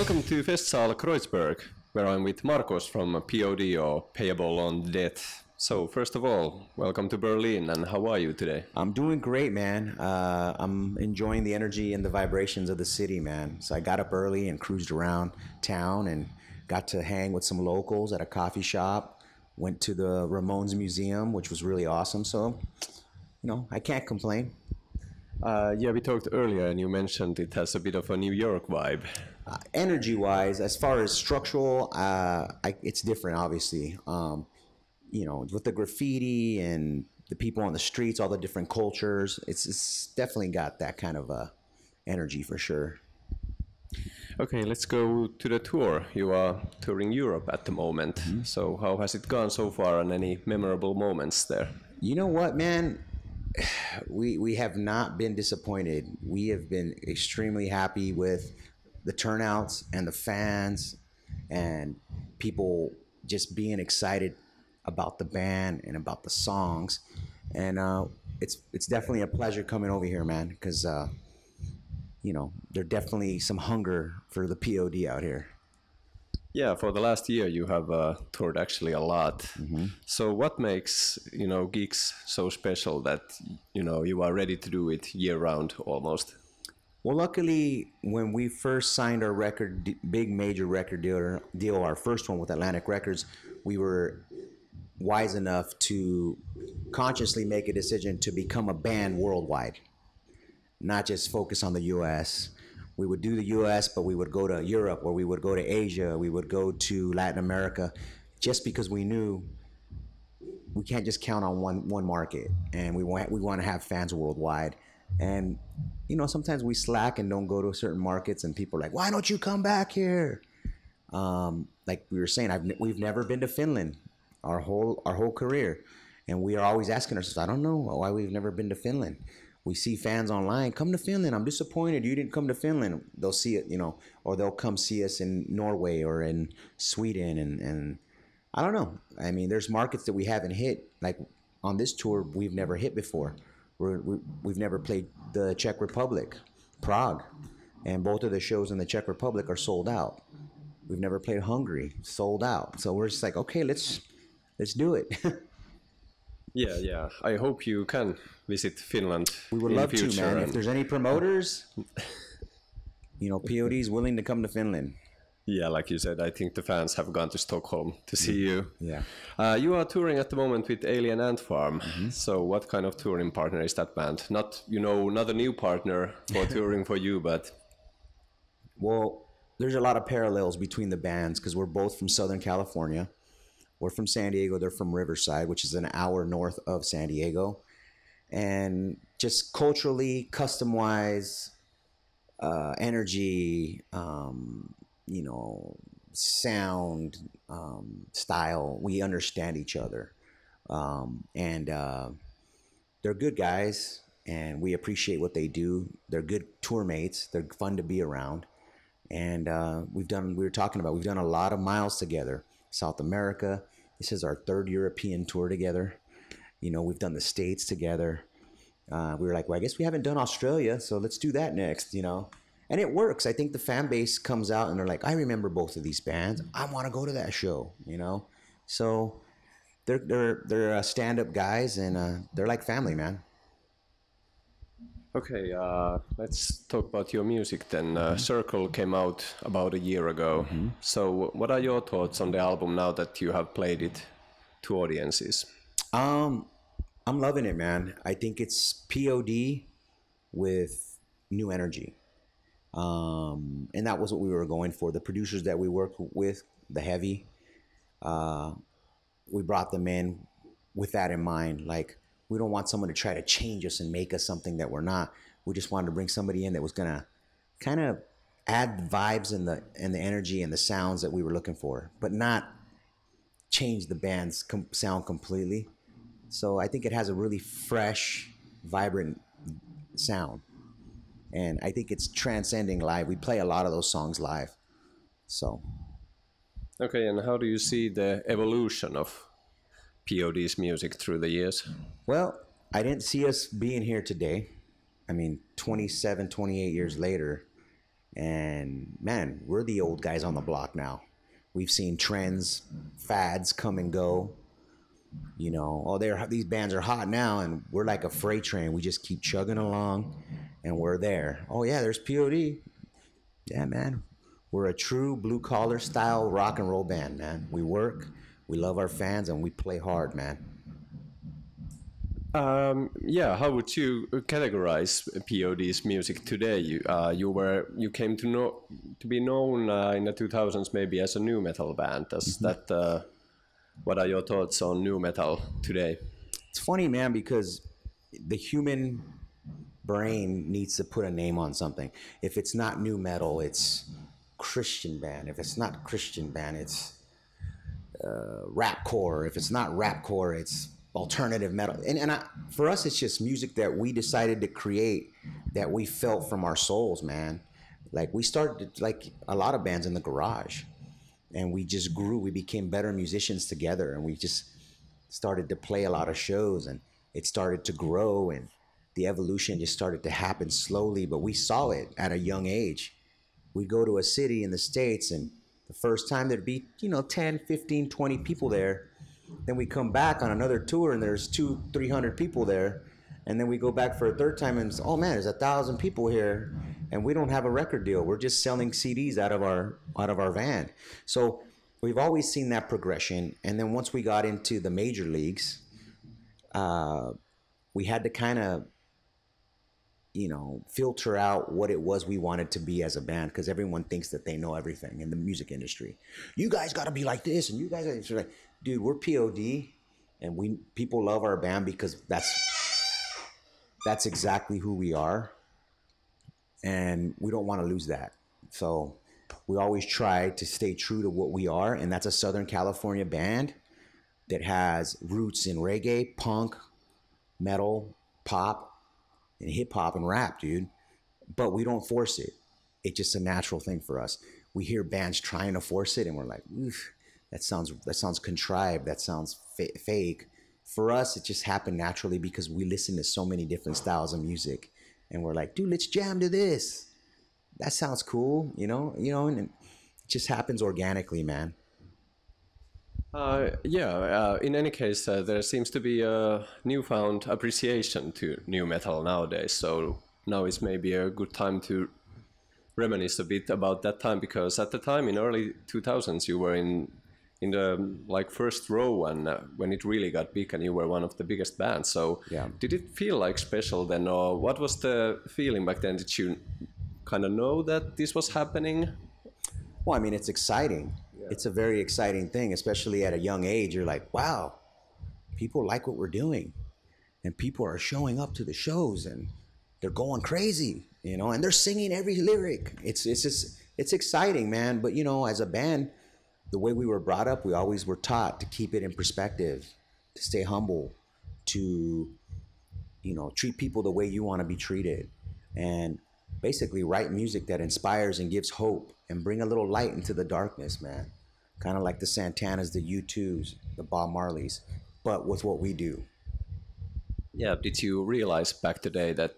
Welcome to Festsaal Kreuzberg, where I'm with Marcos from POD or Payable on Death. So, first of all, welcome to Berlin, and how are you today? I'm doing great, man. Uh, I'm enjoying the energy and the vibrations of the city, man. So I got up early and cruised around town and got to hang with some locals at a coffee shop. Went to the Ramones Museum, which was really awesome. So, you know, I can't complain. Uh, yeah, we talked earlier, and you mentioned it has a bit of a New York vibe. Uh, energy wise, as far as structural, uh, I, it's different, obviously. Um, you know, with the graffiti and the people on the streets, all the different cultures, it's, it's definitely got that kind of uh, energy for sure. Okay, let's go to the tour. You are touring Europe at the moment. Mm-hmm. So, how has it gone so far, and any memorable moments there? You know what, man? We we have not been disappointed. We have been extremely happy with the turnouts and the fans and people just being excited about the band and about the songs. And uh, it's it's definitely a pleasure coming over here, man, because uh, you know there's definitely some hunger for the POD out here. Yeah, for the last year you have uh, toured actually a lot. Mm-hmm. So what makes you know gigs so special that you know you are ready to do it year round almost? Well, luckily, when we first signed our record, big major record deal, deal, our first one with Atlantic Records, we were wise enough to consciously make a decision to become a band worldwide, not just focus on the U.S we would do the U.S., but we would go to Europe or we would go to Asia, we would go to Latin America, just because we knew we can't just count on one one market, and we want we want to have fans worldwide. And you know, sometimes we slack and don't go to certain markets, and people are like, "Why don't you come back here?" Um, like we were saying, I've we've never been to Finland our whole our whole career, and we are always asking ourselves, "I don't know why we've never been to Finland." We see fans online come to finland i'm disappointed you didn't come to finland. They'll see it you know or they'll come see us in norway or in sweden and, and i don't know. I mean there's markets that we haven't hit. Like on this tour we've never hit before. We're, we, we've never played the czech republic prague and both of the shows in the czech republic are sold out. We've never played hungary sold out. So we're just like okay let's let's do it yeah yeah i hope you can visit Finland. We would love to, man. If there's any promoters, you know, POD is willing to come to Finland. Yeah, like you said, I think the fans have gone to Stockholm to see you. Yeah. Uh, you are touring at the moment with Alien Ant Farm. Mm-hmm. So, what kind of touring partner is that band? Not, you know, not a new partner for touring for you, but. Well, there's a lot of parallels between the bands because we're both from Southern California. We're from San Diego. They're from Riverside, which is an hour north of San Diego and just culturally, custom wise, uh, energy, um, you know, sound, um, style, we understand each other. Um, and uh, they're good guys, and we appreciate what they do. They're good tour mates. They're fun to be around. And uh, we've done, we were talking about, we've done a lot of miles together. South America. This is our third European tour together. You know, we've done the States together. Uh, we were like, well, I guess we haven't done Australia, so let's do that next, you know? And it works. I think the fan base comes out and they're like, I remember both of these bands. I want to go to that show, you know? So they're, they're, they're uh, stand up guys and uh, they're like family, man. Okay, uh, let's talk about your music then. Uh, mm-hmm. Circle came out about a year ago. Mm-hmm. So, what are your thoughts on the album now that you have played it to audiences? Um, I'm loving it, man. I think it's POD with new energy. Um, and that was what we were going for. The producers that we worked with, the heavy, uh, we brought them in with that in mind. Like, we don't want someone to try to change us and make us something that we're not. We just wanted to bring somebody in that was gonna kind of add vibes and the and the energy and the sounds that we were looking for, but not change the band's com- sound completely. So I think it has a really fresh, vibrant sound. And I think it's transcending live. We play a lot of those songs live. So. Okay, and how do you see the evolution of POD's music through the years? Well, I didn't see us being here today. I mean, 27, 28 years later, And man, we're the old guys on the block now. We've seen trends, fads come and go. You know, oh, they're these bands are hot now, and we're like a freight train. We just keep chugging along, and we're there. Oh yeah, there's POD. Yeah, man, we're a true blue collar style rock and roll band, man. We work, we love our fans, and we play hard, man. Um, yeah, how would you categorize POD's music today? You, uh, you were you came to know to be known uh, in the 2000s maybe as a nu metal band. Does mm-hmm. that? Uh, what are your thoughts on nu metal today? It's funny, man, because the human brain needs to put a name on something. If it's not nu metal, it's Christian band. If it's not Christian band, it's uh, rapcore. If it's not rapcore, it's alternative metal. And, and I, for us, it's just music that we decided to create that we felt from our souls, man. Like we started like a lot of bands in the garage and we just grew. We became better musicians together and we just started to play a lot of shows and it started to grow and the evolution just started to happen slowly, but we saw it at a young age. We'd go to a city in the States and the first time there'd be, you know, 10, 15, 20 people there then we come back on another tour and there's two, three hundred people there. And then we go back for a third time and oh man, there's a thousand people here, and we don't have a record deal. We're just selling CDs out of our out of our van. So we've always seen that progression. And then once we got into the major leagues, uh, we had to kind of you know filter out what it was we wanted to be as a band because everyone thinks that they know everything in the music industry you guys got to be like this and you guys are like dude, we're POD, and we people love our band because that's that's exactly who we are, and we don't want to lose that. So we always try to stay true to what we are, and that's a Southern California band that has roots in reggae, punk, metal, pop, and hip hop and rap, dude. But we don't force it. It's just a natural thing for us. We hear bands trying to force it, and we're like, Oof that sounds that sounds contrived that sounds fa- fake for us it just happened naturally because we listen to so many different styles of music and we're like dude let's jam to this that sounds cool you know you know and it just happens organically man uh, yeah, uh, in any case, uh, there seems to be a newfound appreciation to nu metal nowadays. So now is maybe a good time to reminisce a bit about that time because at the time in early 2000s you were in in the like first row and uh, when it really got big and you were one of the biggest bands so yeah. did it feel like special then or what was the feeling back then did you kind of know that this was happening well i mean it's exciting. It's a very exciting thing especially at a young age. You're like wow people like what we're doing. And people are showing up to the shows and they're going crazy you know and they're singing every lyric. It's it's just it's exciting man. But you know as a band the way we were brought up, we always were taught to keep it in perspective, to stay humble, to you know treat people the way you want to be treated, and basically write music that inspires and gives hope and bring a little light into the darkness, man. Kind of like the Santanas, the U2s, the Bob Marleys, but with what we do. Yeah, did you realize back today that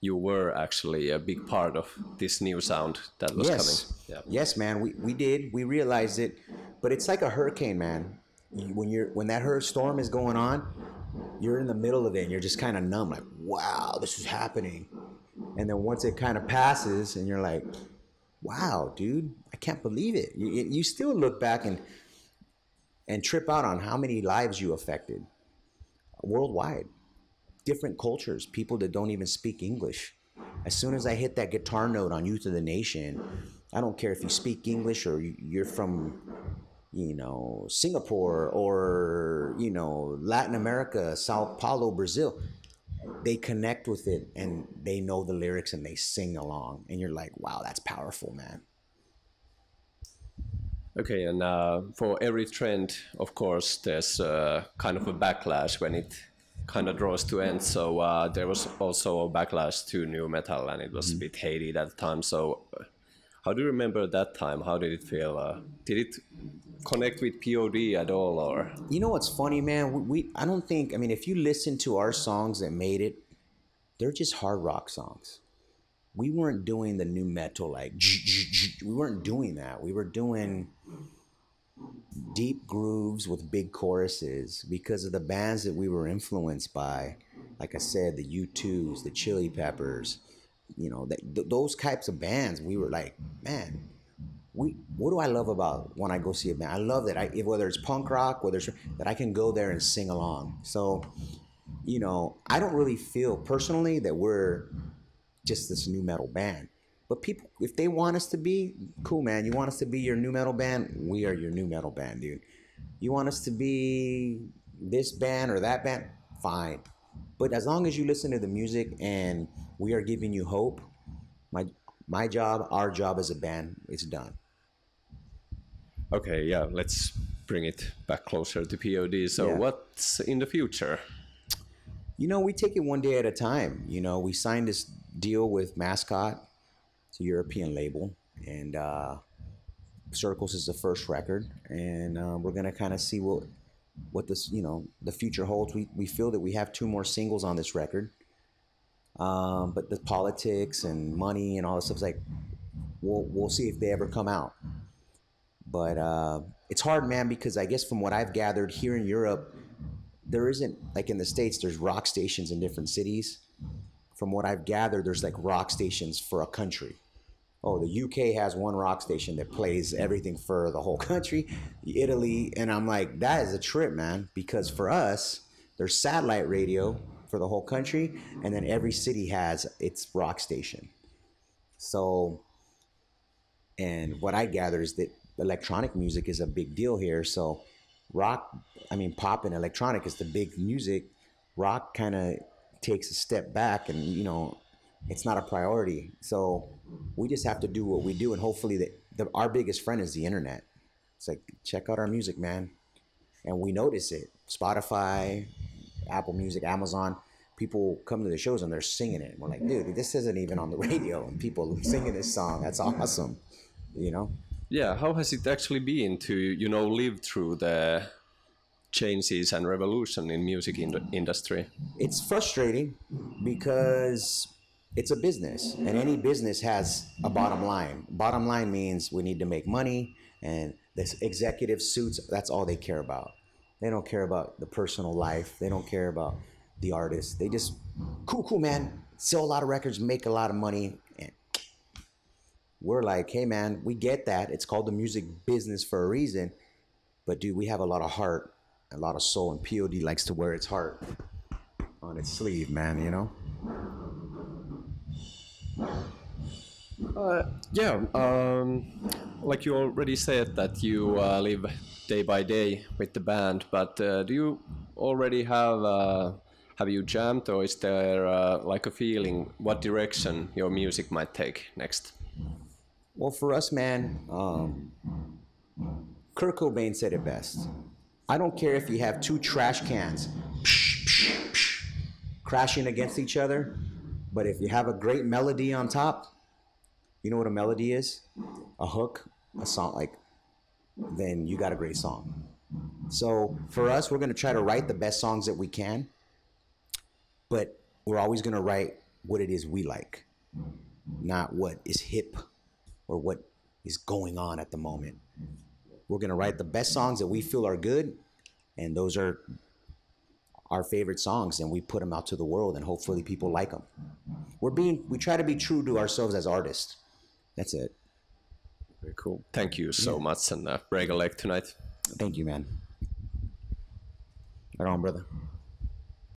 you were actually a big part of this new sound that was yes. coming. Yeah. Yes, man, we, we did. We realized it, but it's like a hurricane, man. When you're when that hurricane storm is going on, you're in the middle of it and you're just kind of numb, like, wow, this is happening. And then once it kind of passes, and you're like, wow, dude, I can't believe it. You, you still look back and and trip out on how many lives you affected worldwide different cultures, people that don't even speak English. As soon as I hit that guitar note on Youth of the Nation, I don't care if you speak English or you're from, you know, Singapore or, you know, Latin America, Sao Paulo, Brazil. They connect with it and they know the lyrics and they sing along. And you're like, wow, that's powerful, man. Okay, and uh, for every trend, of course, there's uh, kind of a backlash when it kind of draws to end. So uh, there was also a backlash to nu metal, and it was mm-hmm. a bit hated at the time. So, uh, how do you remember that time? How did it feel? Uh, did it connect with POD at all, or? You know what's funny, man? We, we I don't think. I mean, if you listen to our songs that made it, they're just hard rock songs. we weren't doing the nu metal like we weren't doing that. We were doing deep grooves with big choruses because of the bands that we were influenced by. Like I said, the U2s, the Chili Peppers, you know, th- those types of bands. We were like, man, we what do I love about when I go see a band? I love that I whether it's punk rock, whether it's that I can go there and sing along. So, you know, I don't really feel personally that we're just this nu metal band. But people, if they want us to be, cool, man. You want us to be your nu metal band? We are your nu metal band, dude. You want us to be this band or that band? Fine. But as long as you listen to the music and we are giving you hope, my my job, our job as a band, is done. Okay, yeah, let's bring it back closer to POD. So, yeah. what's in the future? You know, we take it one day at a time. You know, we signed this deal with Mascot it's a European label, and uh, Circles is the first record, and uh, we're gonna kind of see what what this you know the future holds. We we feel that we have two more singles on this record, um, but the politics and money and all this stuff's like we'll we'll see if they ever come out. But uh, it's hard, man, because I guess from what I've gathered here in Europe, there isn't like in the states. There's rock stations in different cities from what I've gathered, there's like rock stations for a country. Oh, the UK has one rock station that plays everything for the whole country, Italy, and I'm like, that is a trip, man. Because for us, there's satellite radio for the whole country, and then every city has its rock station. So, and what I gather is that electronic music is a big deal here. So, rock, I mean, pop and electronic is the big music. Rock kind of takes a step back and you know it's not a priority. So we just have to do what we do and hopefully that the, our biggest friend is the internet. It's like check out our music man. And we notice it. Spotify apple music amazon people come to the shows and they're singing it. We're like dude this isn't even on the radio. And people singing this song. That's awesome. You know yeah how has it actually been to you know live through the changes and revolution in music in industry? It's frustrating because it's a business and any business has a bottom line. Bottom line means we need to make money and this executive suits that's all they care about. They don't care about the personal life. They don't care about the artist. They just cool cool man, sell a lot of records, make a lot of money. And we're like, "Hey man, we get that. It's called the music business for a reason." But dude, we have a lot of heart a lot of soul, and POD likes to wear its heart on its sleeve, man. You know. Uh, yeah, um, like you already said that you uh, live day by day with the band, but uh, do you already have uh, have you jammed, or is there uh, like a feeling what direction your music might take next? Well, for us, man, um, Kurt Cobain said it best. I don't care if you have two trash cans crashing against each other, but if you have a great melody on top, you know what a melody is? A hook, a song, like, then you got a great song. So for us, we're going to try to write the best songs that we can, but we're always going to write what it is we like, not what is hip or what is going on at the moment. We're going to write the best songs that we feel are good, and those are our favorite songs, and we put them out to the world, and hopefully people like them. We're being, we try to be true to ourselves as artists. That's it. Very cool. Thank you so yeah. much, and uh, break a leg tonight. Thank you, man. Right on, brother.